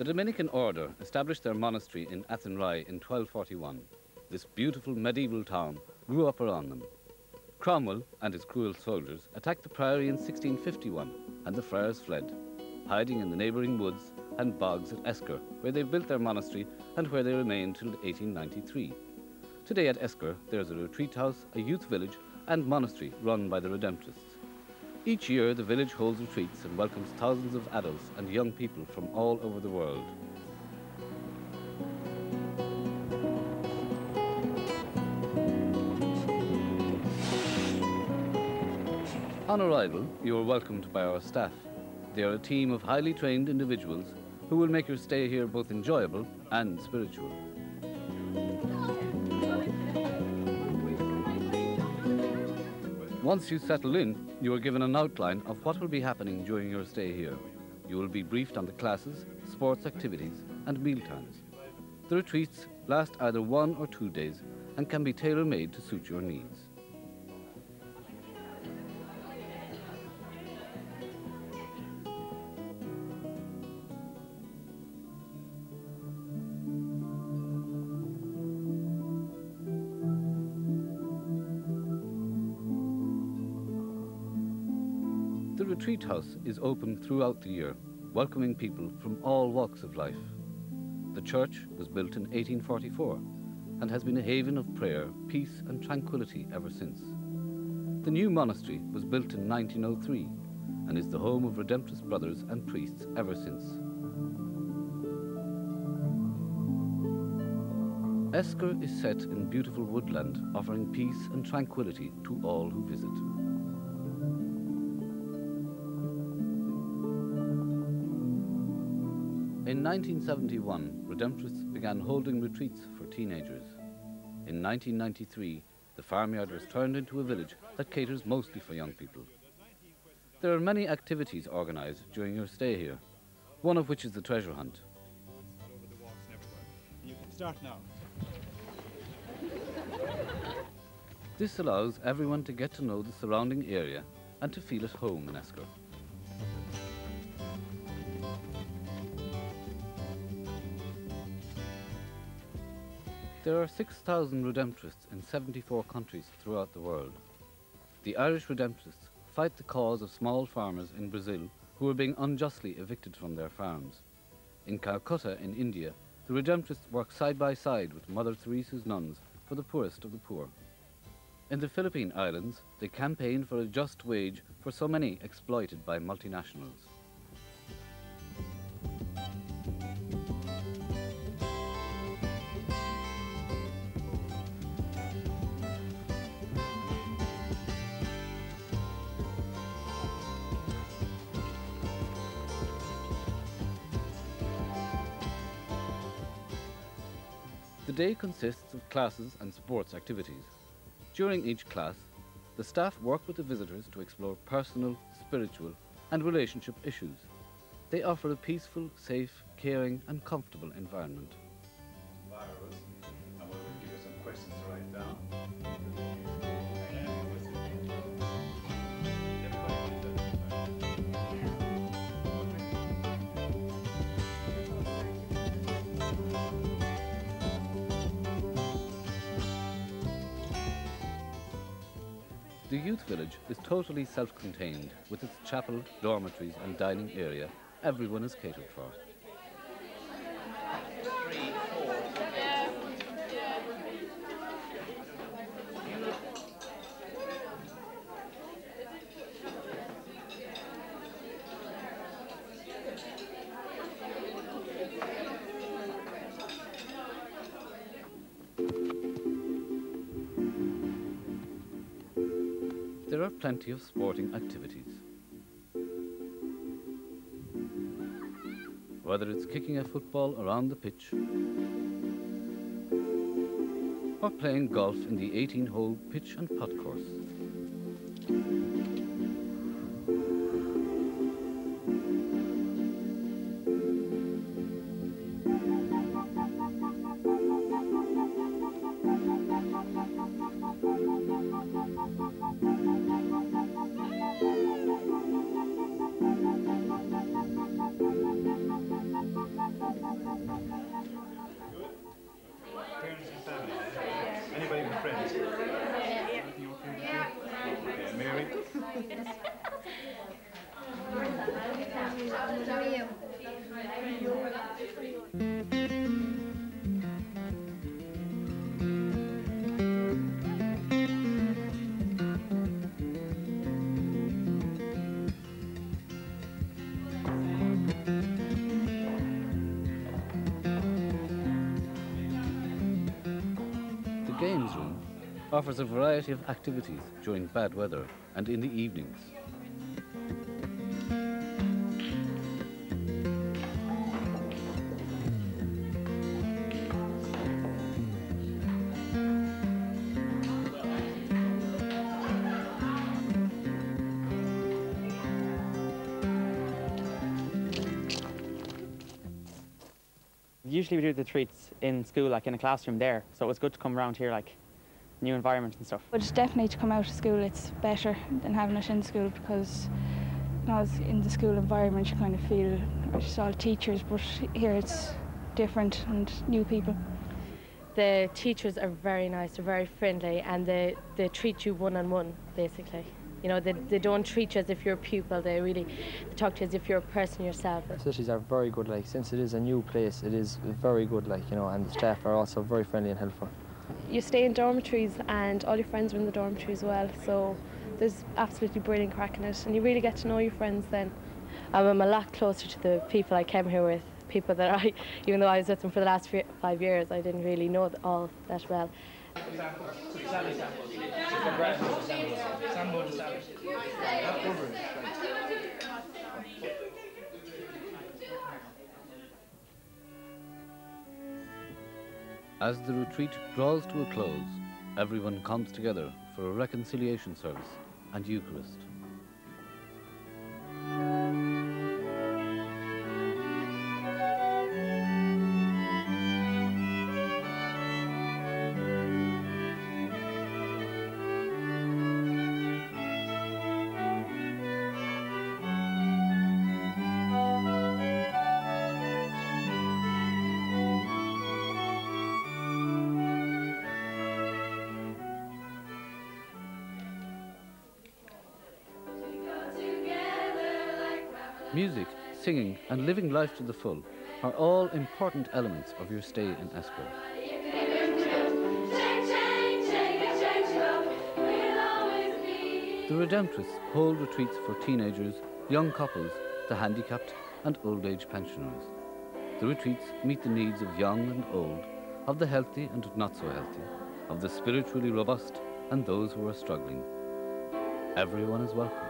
The Dominican order established their monastery in Athenry in 1241. This beautiful medieval town grew up around them. Cromwell and his cruel soldiers attacked the priory in 1651 and the friars fled, hiding in the neighbouring woods and bogs at Esker, where they built their monastery and where they remained till 1893. Today at Esker, there is a retreat house, a youth village, and monastery run by the Redemptorists. Each year, the village holds retreats and welcomes thousands of adults and young people from all over the world. On arrival, you are welcomed by our staff. They are a team of highly trained individuals who will make your stay here both enjoyable and spiritual. Once you settle in, you are given an outline of what will be happening during your stay here. You will be briefed on the classes, sports activities, and mealtimes. The retreats last either one or two days and can be tailor-made to suit your needs. Retreat house is open throughout the year, welcoming people from all walks of life. The church was built in 1844 and has been a haven of prayer, peace and tranquility ever since. The new monastery was built in 1903 and is the home of Redemptorist brothers and priests ever since. Esker is set in beautiful woodland, offering peace and tranquility to all who visit. In 1971, Redemptorists began holding retreats for teenagers. In 1993, the farmyard was turned into a village that caters mostly for young people. There are many activities organised during your stay here, one of which is the treasure hunt. You can start now. This allows everyone to get to know the surrounding area and to feel at home in Esker. There are 6,000 Redemptorists in 74 countries throughout the world. The Irish Redemptorists fight the cause of small farmers in Brazil who are being unjustly evicted from their farms. In Calcutta, in India, the Redemptorists work side by side with Mother Teresa's nuns for the poorest of the poor. In the Philippine Islands, they campaign for a just wage for so many exploited by multinationals. The day consists of classes and sports activities. During each class, the staff work with the visitors to explore personal, spiritual, and relationship issues. They offer a peaceful, safe, caring, and comfortable environment. Give you some questions The youth village is totally self-contained, with its chapel, dormitories, and dining area. Everyone is catered for. There are plenty of sporting activities. Whether it's kicking a football around the pitch or playing golf in the 18-hole pitch and putt course. Offers a variety of activities during bad weather and in the evenings. Usually we do the treats in school, like in a classroom there. So it was good to come around here, like new environment and stuff. But definitely to come out of school, it's better than having it in school because you know, in the school environment you kind of feel it's all teachers, but here it's different and new people. The teachers are very nice, they're very friendly, and they, they treat you one on one, basically. You know, they, they don't treat you as if you're a pupil, they really they talk to you as if you're a person yourself. Facilities are very good, like, since it is a new place, it is very good, like, you know, and the staff are also very friendly and helpful. You stay in dormitories and all your friends are in the dormitory as well, so there's absolutely brilliant crack in it, and you really get to know your friends then. I'm a lot closer to the people I came here with, people that I, even though I was with them for the last fi- five years, I didn't really know th- all that well. As the retreat draws to a close, everyone comes together for a reconciliation service and Eucharist. Music, singing, and living life to the full are all important elements of your stay in Esker. The Redemptorists hold retreats for teenagers, young couples, the handicapped, and old age pensioners. The retreats meet the needs of young and old, of the healthy and not so healthy, of the spiritually robust and those who are struggling. Everyone is welcome.